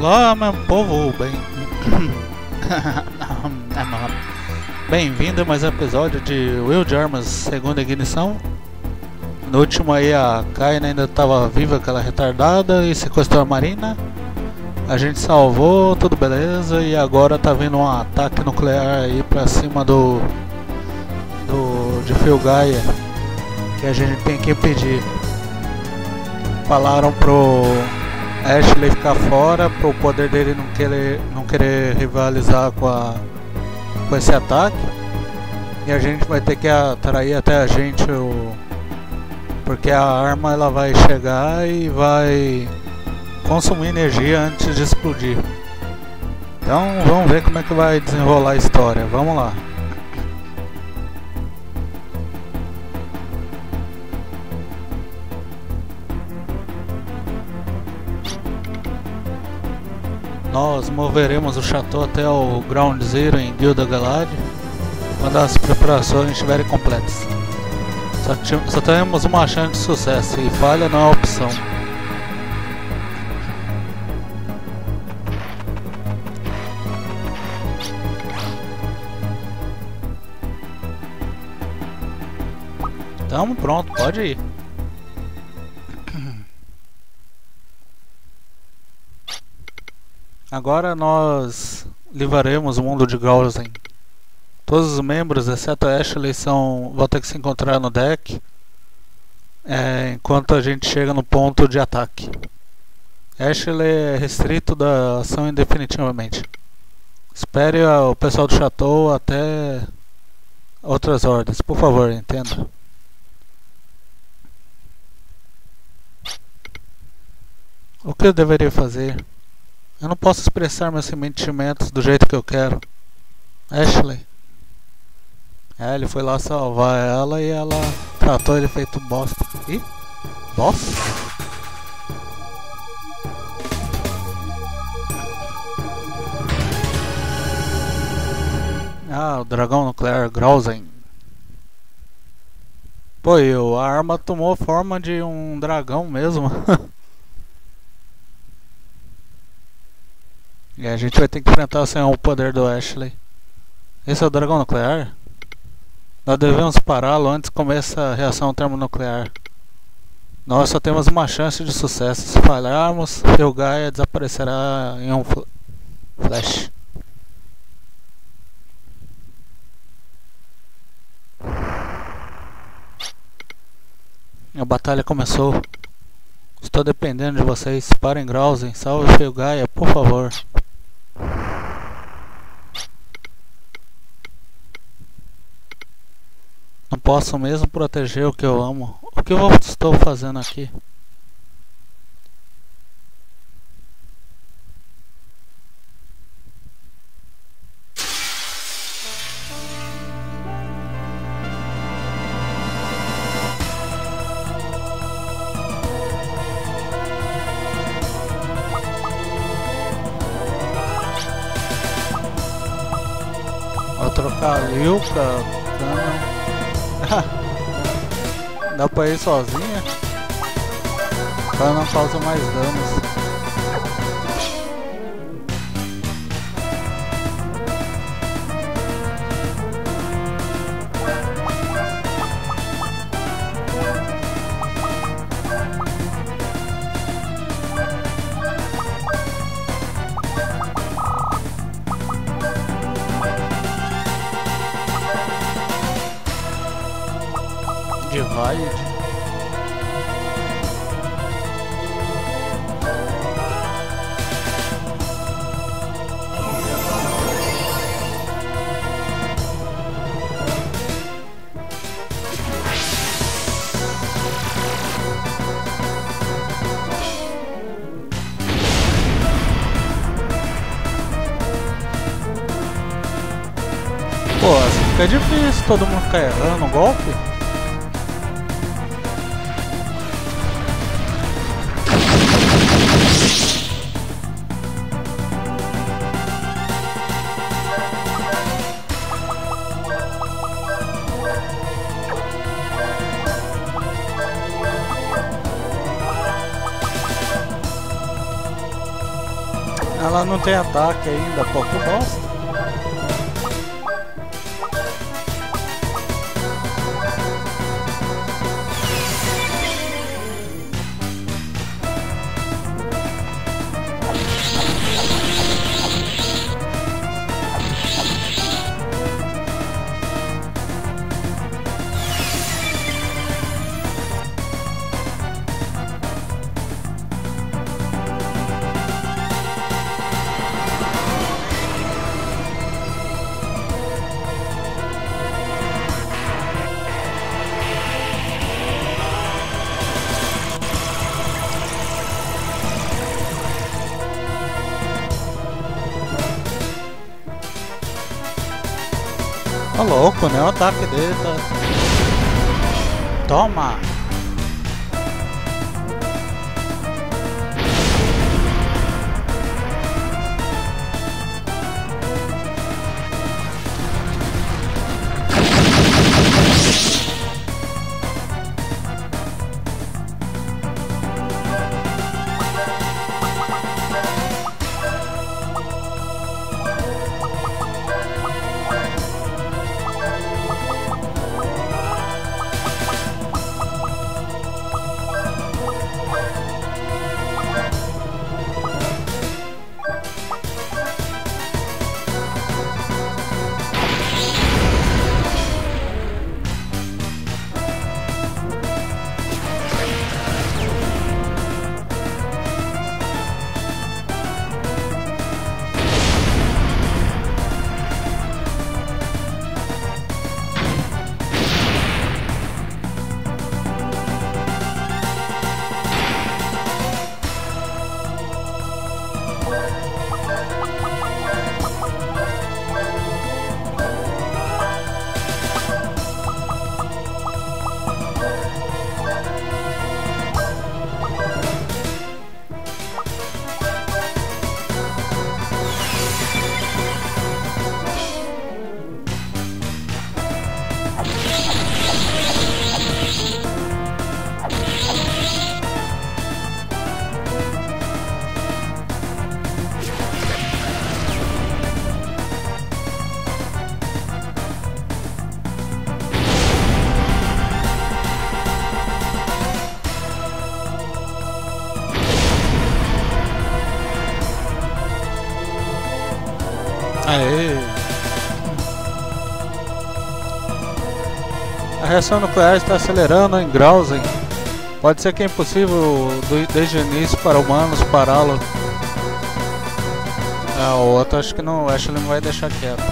Olá, meu povo, bem. Bem-vindo a mais um episódio de Will de Armas, segunda ignição. No último aí a Kaina ainda estava viva, aquela retardada, e sequestrou a Marina. A gente salvou, tudo beleza, e agora tá vindo um ataque nuclear aí pra cima do. do. de Filgaia, que a gente tem que impedir. Falaram pro Ashley ficar fora, pro poder dele não querer, não querer rivalizar com, a, com esse ataque. E a gente vai ter que atrair até a gente o. Porque a arma ela vai chegar e vai consumir energia antes de explodir. Então vamos ver como é que vai desenrolar a história. Vamos lá. Nós moveremos o chateau até o Ground Zero em Guilda Galad quando as preparações estiverem completas. Só, temos uma chance de sucesso e falha não é opção. Tamo pronto, pode ir. Agora nós livraremos o mundo de Gauzen. Todos os membros, exceto Ashley, são, vão ter que se encontrar no deck é, enquanto a gente chega no ponto de ataque. Ashley é restrito da ação indefinitivamente. Espere o pessoal do Chateau até outras ordens, por favor, entenda. O que eu deveria fazer? Eu não posso expressar meus sentimentos do jeito que eu quero. Ashley. É, ele foi lá salvar ela e ela tratou ele feito bosta. Ih? Bosta? Ah, o dragão nuclear Grausen. Pô, e a arma tomou forma de um dragão mesmo. E a gente vai ter que enfrentar sem o poder do Ashley. Esse é o dragão nuclear? Nós devemos pará-lo antes que comece a reação termonuclear. Nós só temos uma chance de sucesso. Se falharmos, o Gaia desaparecerá em um fl flash. A batalha começou. Estou dependendo de vocês. Parem Grausen, salve o Gaia, por favor. Posso mesmo proteger o que eu amo. O que eu estou fazendo aqui? Vou trocar a Liu pra Dá pra ir sozinha? Ela não causa mais danos. fica difícil todo mundo ficar errando o golpe. Ela não tem ataque ainda, pouco bosta. Louco, né? O ataque dele tá. Toma! Reação nuclear está acelerando em graus, hein? Pode ser que é impossível desde o início para humanos pará-lo. Ah, o outro acho que não, acho que ele não vai deixar quieto.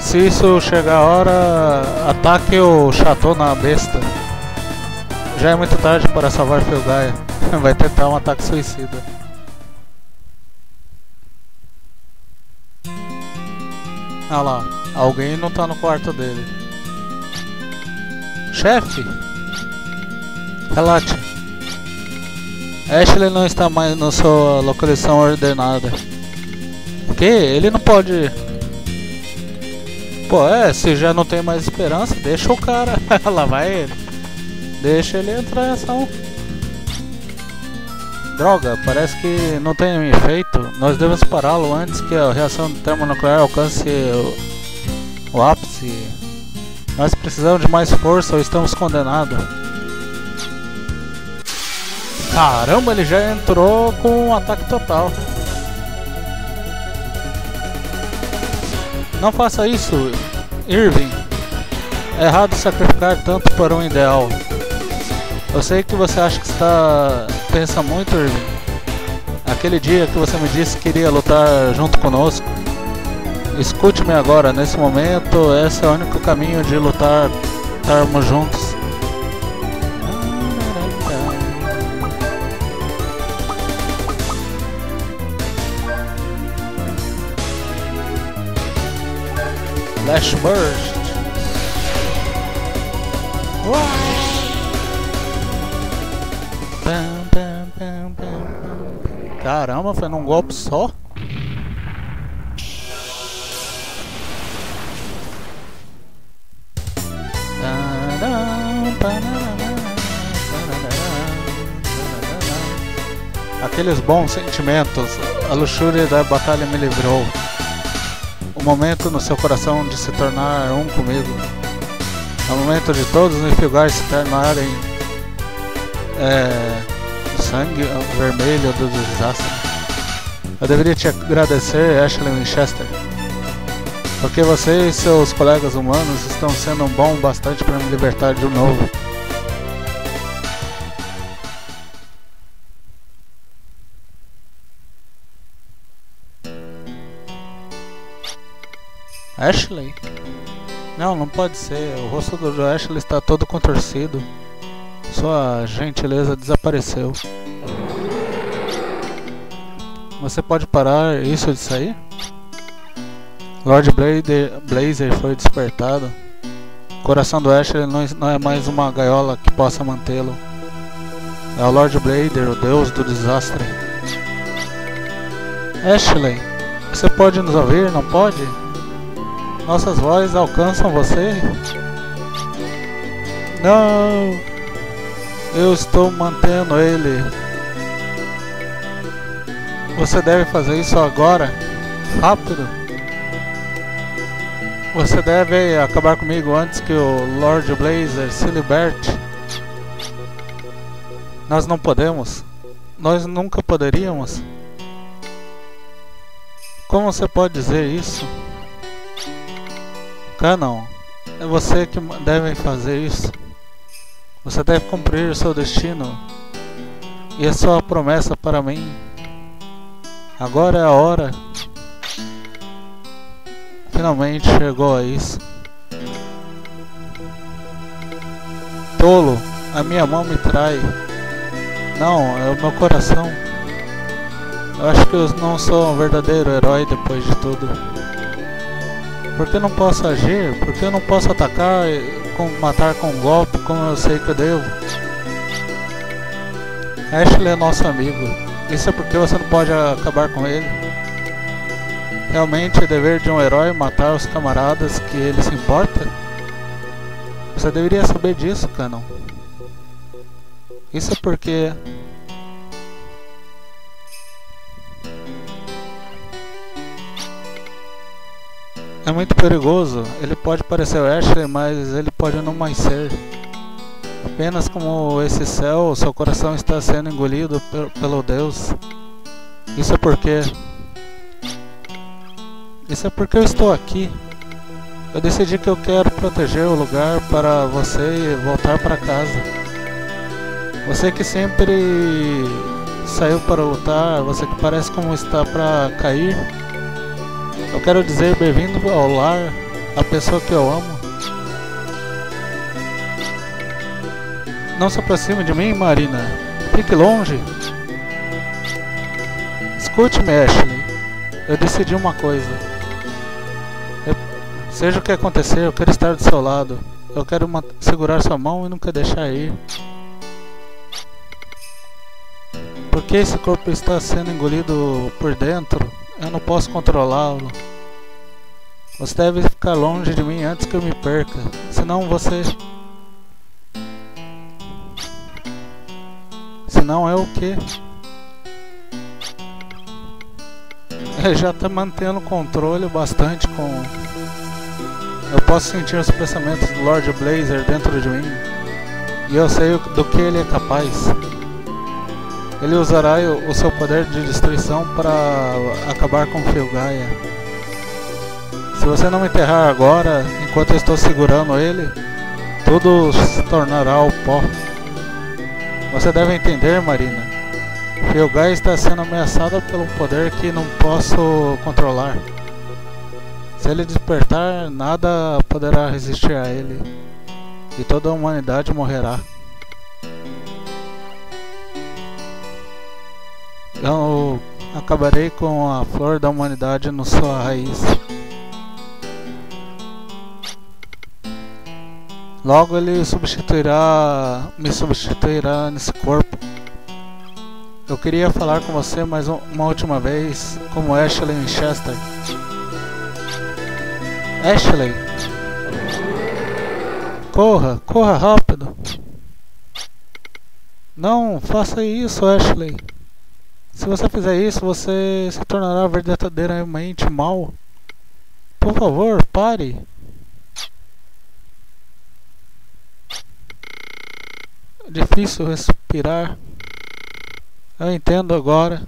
Se isso chegar a hora, ataque o Chateau na besta. Já é muito tarde para salvar Filgaia. Vai tentar um ataque suicida. Ah lá, alguém não tá no quarto dele. Chefe! Relate. Ashley não está mais na sua localização ordenada. O que? Ele não pode. Pô, é, se já não tem mais esperança, deixa o cara. lá vai ele. Deixa ele entrar em ação. Droga, parece que não tem efeito. Nós devemos pará-lo antes que a reação termonuclear alcance o, o ápice. Nós precisamos de mais força ou estamos condenados. Caramba, ele já entrou com um ataque total. Não faça isso, Irving. É errado sacrificar tanto para um ideal. Eu sei que você acha que está pensa muito, Irving. Aquele dia que você me disse que iria lutar junto conosco. Escute-me agora, nesse momento, esse é o único caminho de lutar, estarmos juntos. Flash Burst. Caramba, foi num golpe só? Aqueles bons sentimentos, a luxúria da batalha me livrou. O momento no seu coração de se tornar um comigo. É o momento de todos os Nilfgaard se tornarem é, sangue vermelho do desastre. Eu deveria te agradecer, Ashley Winchester, porque você e seus colegas humanos estão sendo bom bastante para me libertar de novo. Ashley? Não, não pode ser. O rosto do Ashley está todo contorcido. Sua gentileza desapareceu. Você pode parar isso de sair? Lord Blazer, foi despertado. O coração do Ashley não é mais uma gaiola que possa mantê-lo. É o Lord Blazer, o deus do desastre. Ashley, você pode nos ouvir, não pode? Nossas vozes alcançam você? Não! Eu estou mantendo ele. Você deve fazer isso agora. Rápido. Você deve acabar comigo antes que o Lord Blazer se liberte. Nós não podemos. Nós nunca poderíamos. Como você pode dizer isso? Canon, é você que deve fazer isso. Você deve cumprir o seu destino e a sua promessa para mim. Agora é a hora. Finalmente chegou a isso. Tolo, a minha mão me trai. Não, é o meu coração. Eu acho que eu não sou um verdadeiro herói depois de tudo. Por que não posso agir? Por que eu não posso atacar, com, matar com um golpe como eu sei que eu devo? Ashley é nosso amigo. Isso é porque você não pode acabar com ele. Realmente é dever de um herói matar os camaradas que ele se importa? Você deveria saber disso, Canon. Isso é porque é muito perigoso. Ele pode parecer o Ashley, mas ele pode não mais ser. Apenas como esse céu, seu coração está sendo engolido pelo Deus. Isso é porque. Isso é porque eu estou aqui. Eu decidi que eu quero proteger o lugar para você voltar para casa. Você que sempre saiu para lutar, você que parece como está para cair. Eu quero dizer bem-vindo ao lar, a pessoa que eu amo. Não se aproxime de mim, Marina. Fique longe. Escute-me, Ashley. Eu decidi uma coisa. Eu, seja o que acontecer, eu quero estar do seu lado. Eu quero segurar sua mão e nunca deixar ir. Porque esse corpo está sendo engolido por dentro eu não posso controlá-lo. Você deve ficar longe de mim antes que eu me perca. Senão você. Senão é o que? Ele já está mantendo controle bastante com. Eu posso sentir os pensamentos do Lord Blazer dentro de mim. E eu sei do que ele é capaz. Ele usará o seu poder de destruição para acabar com Filgaia. Se você não me enterrar agora, enquanto eu estou segurando ele, tudo se tornará o pó. Você deve entender, Marina. Filgaia está sendo ameaçada pelo poder que não posso controlar. Se ele despertar, nada poderá resistir a ele. E toda a humanidade morrerá. Eu acabarei com a flor da humanidade no sua raiz. Logo ele substituirá, me substituirá nesse corpo. Eu queria falar com você mais uma última vez, como Ashley Winchester. Ashley! Corra, corra rápido! Não, faça isso, Ashley! Se você fizer isso, você se tornará verdadeiramente mal. Por favor, pare. Difícil respirar. Eu entendo agora.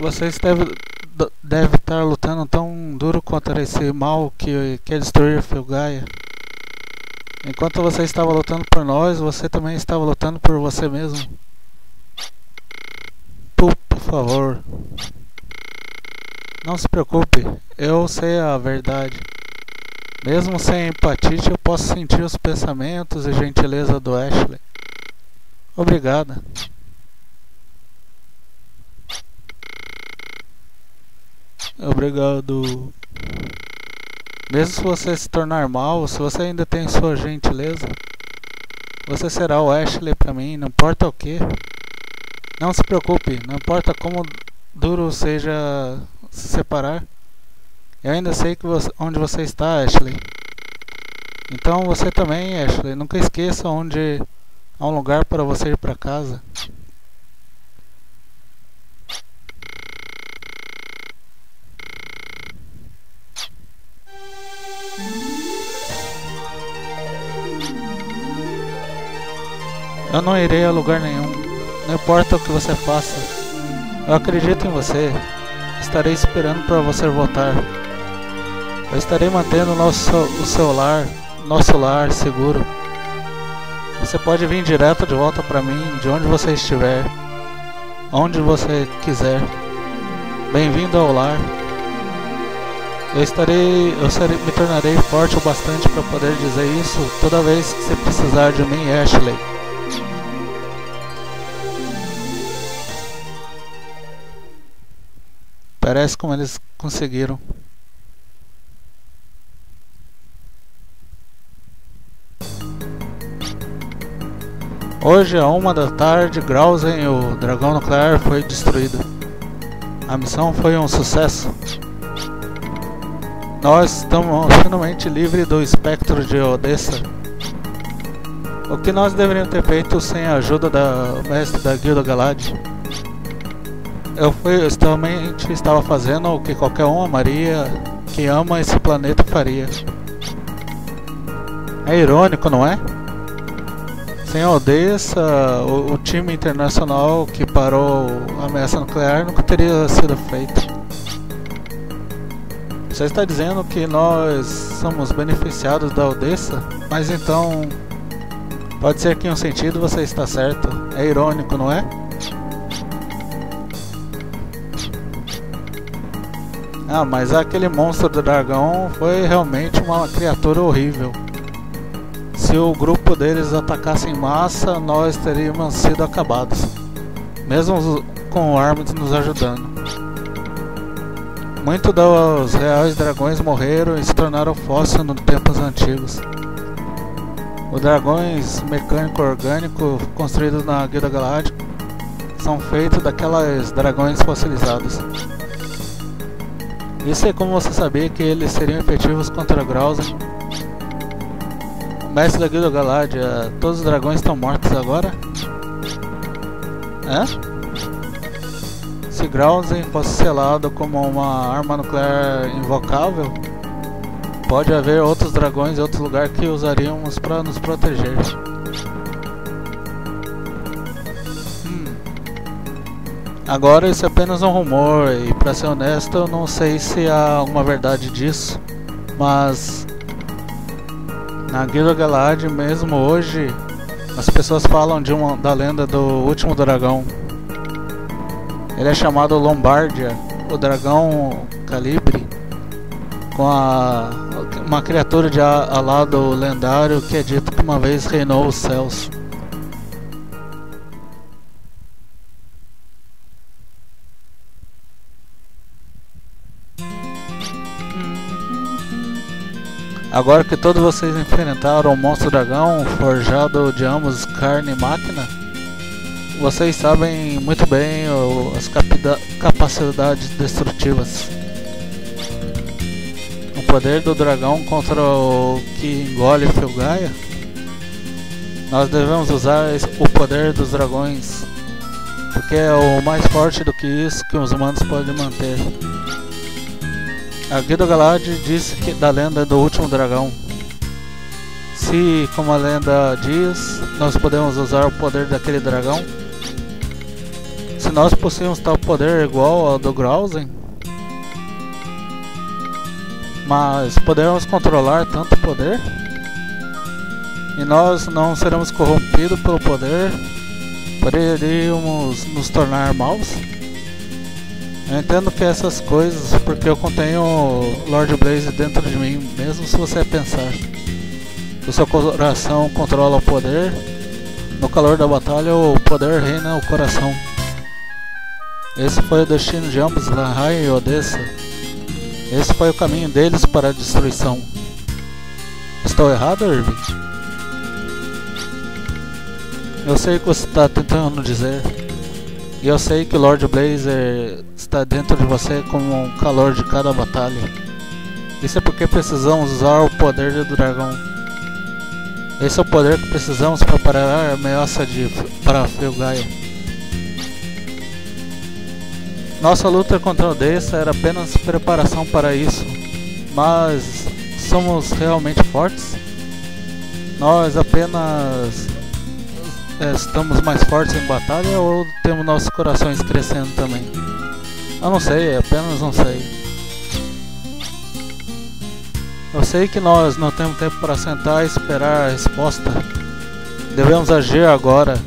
Você deve, deve estar lutando tão duro contra esse mal que quer destruir Filgaia. Enquanto você estava lutando por nós, você também estava lutando por você mesmo. Favor. Não se preocupe, eu sei a verdade. Mesmo sem empatite, eu posso sentir os pensamentos e gentileza do Ashley. Obrigada. Obrigado. Mesmo se você se tornar mal, se você ainda tem sua gentileza, você será o Ashley para mim, não importa o que. Não se preocupe, não importa como duro seja se separar. Eu ainda sei você, onde você está, Ashley. Então você também, Ashley, nunca esqueça onde há um lugar para você ir para casa. Eu não irei a lugar nenhum. Não importa o que você faça. Eu acredito em você. Estarei esperando para você voltar. Eu estarei mantendo nosso o seu lar, nosso lar seguro. Você pode vir direto de volta para mim, de onde você estiver, onde você quiser. Bem-vindo ao lar. Eu estarei, eu serei, me tornarei forte o bastante para poder dizer isso toda vez que você precisar de mim, Ashley. Parece como eles conseguiram. Hoje, a uma da tarde, Grausen, o dragão nuclear, foi destruído. A missão foi um sucesso. Nós estamos finalmente livres do espectro de Odessa. O que nós deveríamos ter feito sem a ajuda da mestre da Guilda Galad? Eu fui, eu somente estava fazendo o que qualquer uma Maria que ama esse planeta faria. É irônico, não é? Sem a Odessa, o, o time internacional que parou a ameaça nuclear nunca teria sido feito. Você está dizendo que nós somos beneficiados da Odessa? Mas então, pode ser que em um sentido você está certo. É irônico, não é? Ah, mas aquele monstro do dragão foi realmente uma criatura horrível. Se o grupo deles atacasse em massa, nós teríamos sido acabados. Mesmo com armas nos ajudando. Muitos dos reais dragões morreram e se tornaram fósseis nos tempos antigos. Os dragões mecânico-orgânico construídos na Guilda Galáctica são feitos daquelas dragões fossilizados. Isso é como você saber que eles seriam efetivos contra Grausen. Mestre da Guilda Galádia, todos os dragões estão mortos agora? É? Se Grausen fosse selado como uma arma nuclear invocável, pode haver outros dragões em outro lugar que usaríamos para nos proteger. Agora isso é apenas um rumor e para ser honesto eu não sei se há alguma verdade disso, mas na Guilda Galad mesmo hoje as pessoas falam de uma da lenda do último dragão. Ele é chamado Lombardia, o dragão calibre, com a, uma criatura de alado lendário que é dito que uma vez reinou os céus. Agora que todos vocês enfrentaram o monstro dragão forjado de ambos carne e máquina, vocês sabem muito bem as capacidades destrutivas. O poder do dragão contra o que engole Filgaia. Nós devemos usar o poder dos dragões Porque é o mais forte do que isso que os humanos podem manter. A Guido Galad disse que da lenda do último dragão. Se, como a lenda diz, nós podemos usar o poder daquele dragão, se nós possuímos tal poder igual ao do Grausen, mas podemos controlar tanto poder, e nós não seremos corrompidos pelo poder, poderíamos nos tornar maus? Eu entendo que essas coisas, porque eu contenho Lord Blaze dentro de mim, mesmo se você pensar. O seu coração controla o poder, no calor da batalha o poder reina o coração. Esse foi o destino de ambos, Lanhai e Odessa. Esse foi o caminho deles para a destruição. Estou errado, Irving? Eu sei o que você está tentando dizer. E eu sei que Lord Blazer está dentro de você como um calor de cada batalha. Isso é porque precisamos usar o poder do dragão. Esse é o poder que precisamos para parar a ameaça de para Felgaia. Nossa luta contra o Odessa era apenas preparação para isso, mas somos realmente fortes? Nós apenas é, estamos mais fortes em batalha ou temos nossos corações crescendo também? Eu não sei, apenas não sei. Eu sei que nós não temos tempo para sentar e esperar a resposta. Devemos agir agora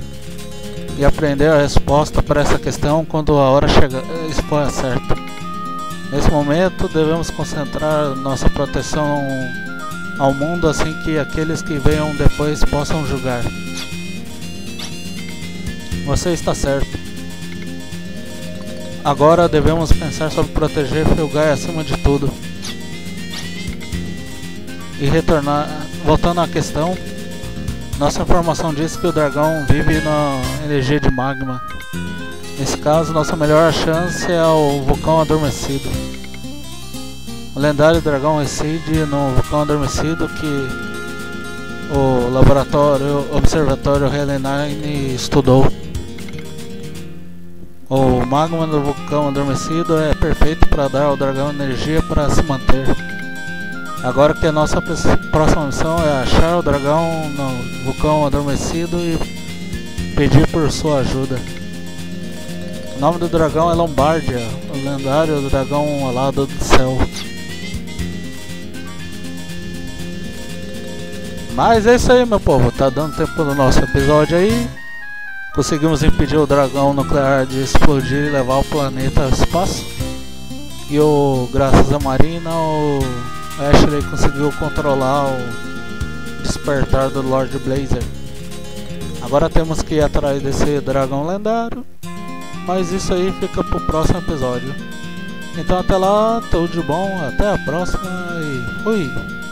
e aprender a resposta para essa questão quando a hora chegar, for certa. Nesse momento, devemos concentrar nossa proteção ao mundo assim que aqueles que venham depois possam julgar. Você está certo. Agora devemos pensar sobre proteger Filgai acima de tudo. E retornar. Voltando à questão, nossa informação diz que o dragão vive na energia de magma. Nesse caso, nossa melhor chance é o vulcão adormecido. O lendário dragão reside no vulcão adormecido que o laboratório Observatório Helenine estudou. O magma do vulcão adormecido é perfeito para dar ao dragão energia para se manter. Agora que a nossa próxima missão é achar o dragão no vulcão adormecido e pedir por sua ajuda. O nome do dragão é Lombardia, o lendário dragão alado do céu. Mas é isso aí, meu povo. Tá dando tempo do nosso episódio aí. Conseguimos impedir o dragão nuclear de explodir e levar o planeta ao espaço. E o, graças a Marina, o Ashley conseguiu controlar o despertar do Lord Blazer. Agora temos que ir atrás desse dragão lendário. Mas isso aí fica pro próximo episódio. Então até lá, tudo de bom, até a próxima e fui!